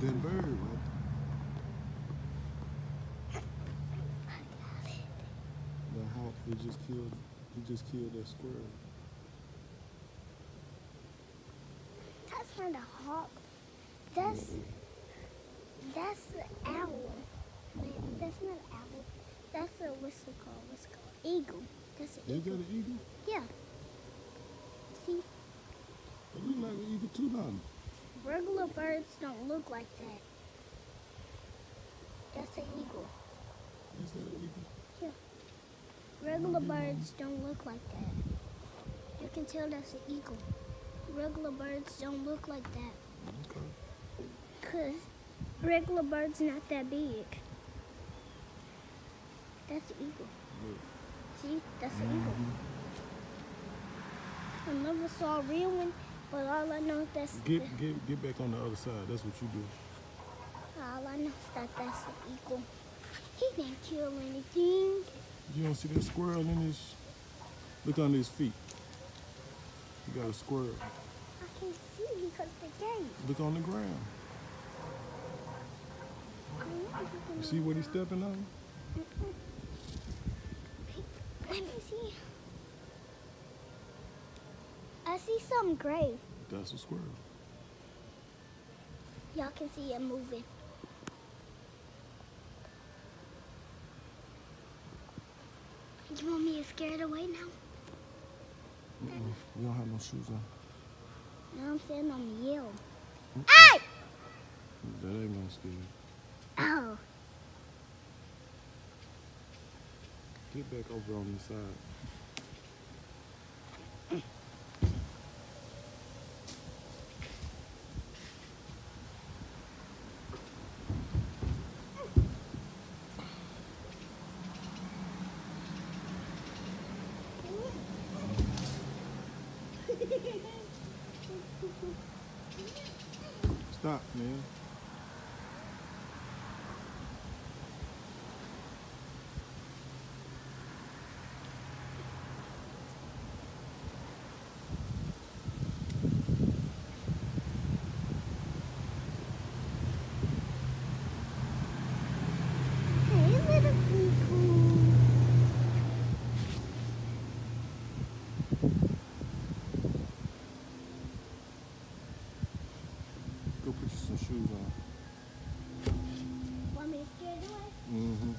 That bird. The hawk he just killed he just killed that squirrel. That's not a hawk. That's that's an owl. That's not an owl. That's a what's it called? What's called? Eagle. That's an You eagle. got an eagle? Yeah. See, It look like an eagle too, don't regular birds don't look like that. That's an eagle. Is that an eagle? Yeah. Regular birds don't look like that. You can tell that's an eagle. Regular birds don't look like that. Okay. Cause regular birds not that big. That's an eagle. Look. See, that's an eagle. I never saw a real one, but all I know is that's Get, get, get back on the other side. That's what you do. all I know is that that's an eagle. He didn't kill anything. You don't see that squirrel in his, look under his feet. You got a squirrel. I can't see because the gate. Look on the ground. You see what he's stepping on? Let me see. I see something gray. That's a squirrel. Y'all can see it moving. You want me to scare it away now? Mm-mm. You don't have no shoes on. No, I'm saying on the yell. Mm. Hey! That ain't gonna scare you. Get back over on this side. Stop, man. Go put some shoes on. Want me to scare it away? Mm-hmm.